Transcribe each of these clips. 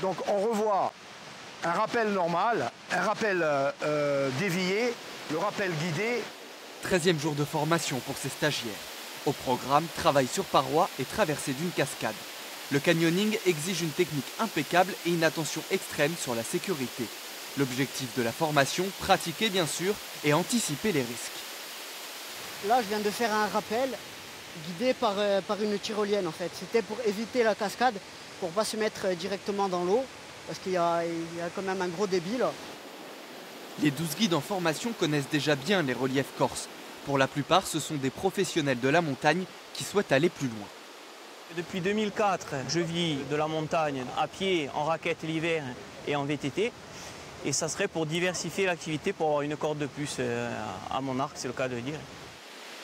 Donc on revoit un rappel normal, un rappel euh, euh, dévié, le rappel guidé. 13e jour de formation pour ces stagiaires. Au programme, travail sur paroi et traversée d'une cascade. Le canyoning exige une technique impeccable et une attention extrême sur la sécurité. L'objectif de la formation, pratiquer bien sûr et anticiper les risques. Là, je viens de faire un rappel guidé par, euh, par une tyrolienne en fait. C'était pour éviter la cascade, pour pas se mettre euh, directement dans l'eau, parce qu'il y, a quand même un gros débit là. Les 12 guides en formation connaissent déjà bien les reliefs corses. Pour la plupart, ce sont des professionnels de la montagne qui souhaitent aller plus loin. Depuis 2004, je vis de la montagne à pied, en raquette l'hiver et en VTT. Et ça serait pour diversifier l'activité, pour avoir une corde de plus euh, à mon arc, c'est le cas de dire.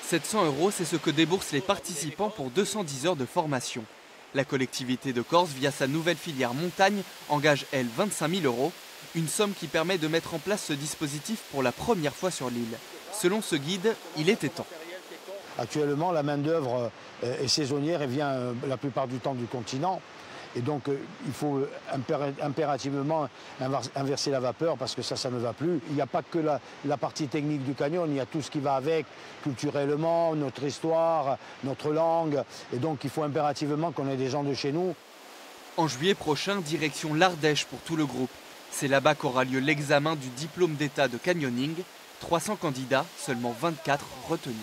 700 euros, c'est ce que déboursent les participants pour 210 heures de formation. La collectivité de Corse, via sa nouvelle filière montagne, engage, elle, 25 000 euros, une somme qui permet de mettre en place ce dispositif pour la première fois sur l'île. Selon ce guide, il était temps. Actuellement, la main-d'œuvre euh, est saisonnière et vient euh, la plupart du temps du continent. Et donc, euh, il faut euh, impérativement inverser la vapeur parce que ça, ça ne va plus. Il n'y a pas que la, la, partie technique du canyon, il y a tout ce qui va avec, culturellement, notre histoire, notre langue. Et donc, il faut impérativement qu'on ait des gens de chez nous. En juillet prochain, direction l'Ardèche pour tout le groupe. C'est là-bas qu'aura lieu l'examen du diplôme d'état de canyoning. 300 candidats, seulement 24 retenus.